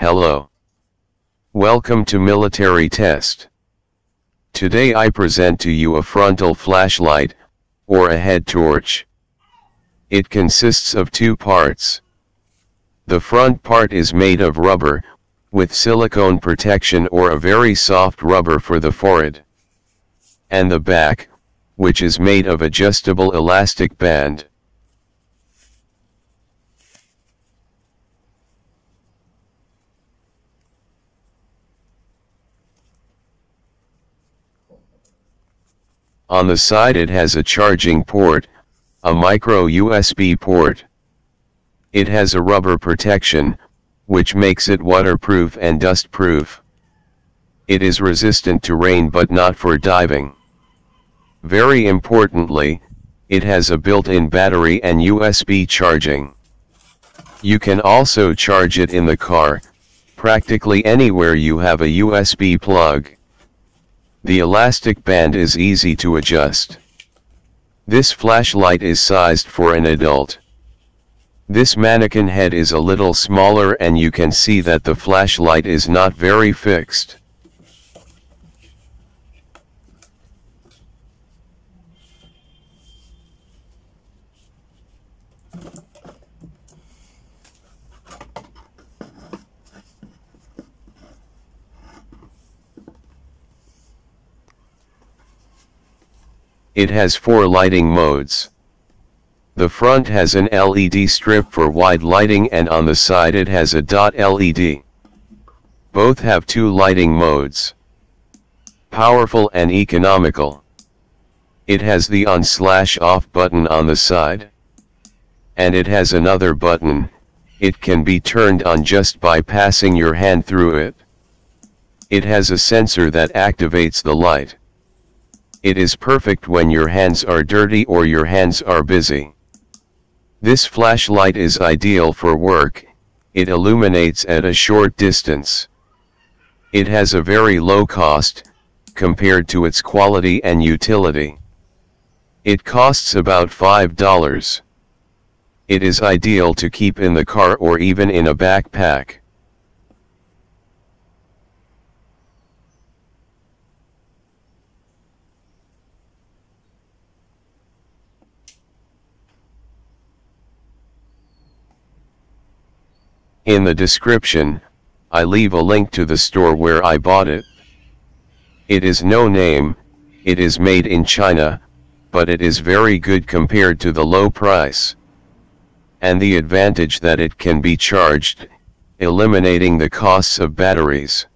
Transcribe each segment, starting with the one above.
Hello. Welcome to Military Test. Today I present to you a frontal flashlight, or a head torch. It consists of two parts. The front part is made of rubber, with silicone protection or a very soft rubber for the forehead. And the back, which is made of adjustable elastic band. On the side it has a charging port, a micro USB port. It has a rubber protection, which makes it waterproof and dustproof. It is resistant to rain but not for diving. Very importantly, it has a built-in battery and USB charging. You can also charge it in the car, practically anywhere you have a USB plug. The elastic band is easy to adjust. This flashlight is sized for an adult. This mannequin head is a little smaller and you can see that the flashlight is not very fixed. It has four lighting modes. The front has an LED strip for wide lighting and on the side it has a dot LED. Both have two lighting modes. Powerful and economical. It has the on slash off button on the side. And it has another button, it can be turned on just by passing your hand through it. It has a sensor that activates the light. It is perfect when your hands are dirty or your hands are busy. This flashlight is ideal for work, it illuminates at a short distance. It has a very low cost, compared to its quality and utility. It costs about $5. It is ideal to keep in the car or even in a backpack. In the description, I leave a link to the store where I bought it. It is no name, it is made in China, but it is very good compared to the low price. And the advantage that it can be charged, eliminating the costs of batteries.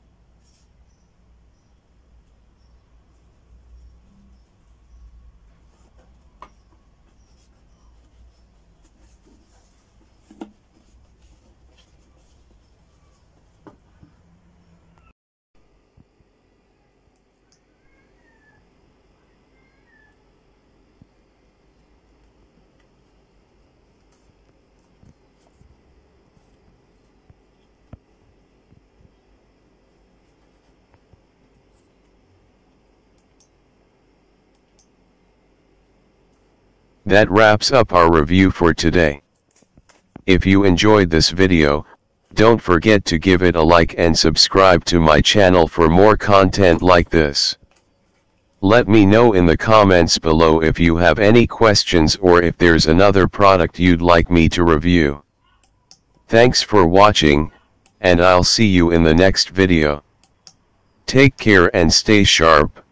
That wraps up our review for today. If you enjoyed this video, don't forget to give it a like and subscribe to my channel for more content like this. Let me know in the comments below if you have any questions or if there's another product you'd like me to review. Thanks for watching, and I'll see you in the next video. Take care and stay sharp.